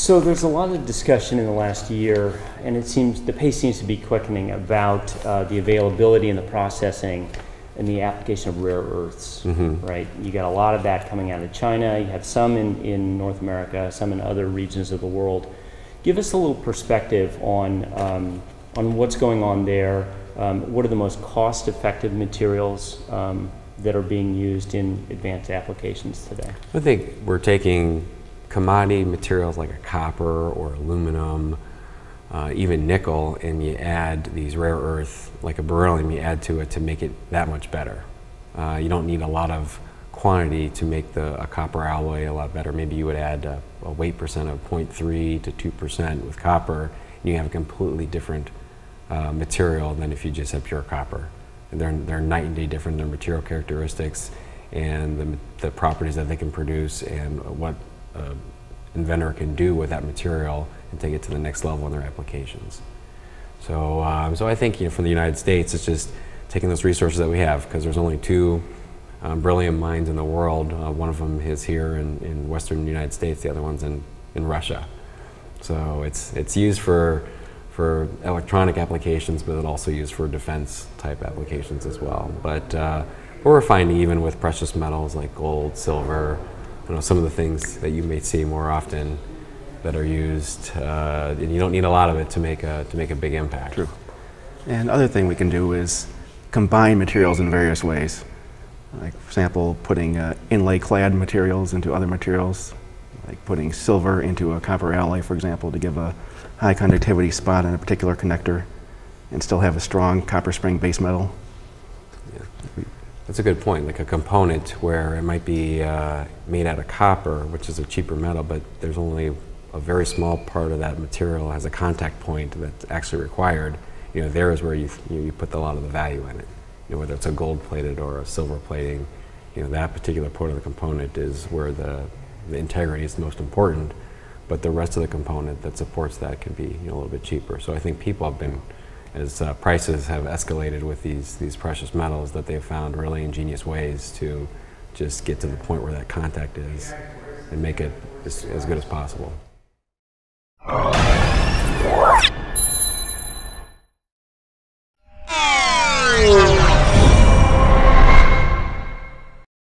So there's a lot of discussion in the last year, and it seems, the pace seems to be quickening about uh, the availability and the processing and the application of rare earths, right? You got a lot of that coming out of China, you have some in, in North America, some in other regions of the world. Give us a little perspective on, um, on what's going on there. Um, What are the most cost-effective materials um, that are being used in advanced applications today? I think we're taking commodity materials like a copper or aluminum, uh, even nickel, and you add these rare earth, like a beryllium, you add to it to make it that much better. Uh, you don't need a lot of quantity to make the a copper alloy a lot better. Maybe you would add a, a weight percent of 0.3 to 2 percent with copper, and you have a completely different uh, material than if you just have pure copper. They're, they're night and day different, their material characteristics and the, the properties that they can produce and what uh, inventor can do with that material and take it to the next level in their applications. So, um, so I think you know, from the United States, it's just taking those resources that we have because there's only two um, beryllium mines in the world. Uh, one of them is here in, in western United States, the other one's in, in Russia. So it's, it's used for, for electronic applications, but it's also used for defense type applications as well. But uh, we're finding even with precious metals like gold, silver, you know, some of the things that you may see more often that are used, uh, and you don't need a lot of it to make a, to make a big impact. True. And other thing we can do is combine materials in various ways. Like, for example, putting uh, inlay clad materials into other materials, like putting silver into a copper alloy, for example, to give a high conductivity spot on a particular connector and still have a strong copper spring base metal. That's a good point. Like a component where it might be uh, made out of copper, which is a cheaper metal, but there's only a very small part of that material has a contact point that's actually required. You know, there is where you, you, you put a lot of the value in it. You know, whether it's a gold plated or a silver plating, you know, that particular part of the component is where the, the integrity is most important. But the rest of the component that supports that can be you know, a little bit cheaper. So I think people have been as uh, prices have escalated with these, these precious metals that they've found really ingenious ways to just get to the point where that contact is and make it as, as good as possible.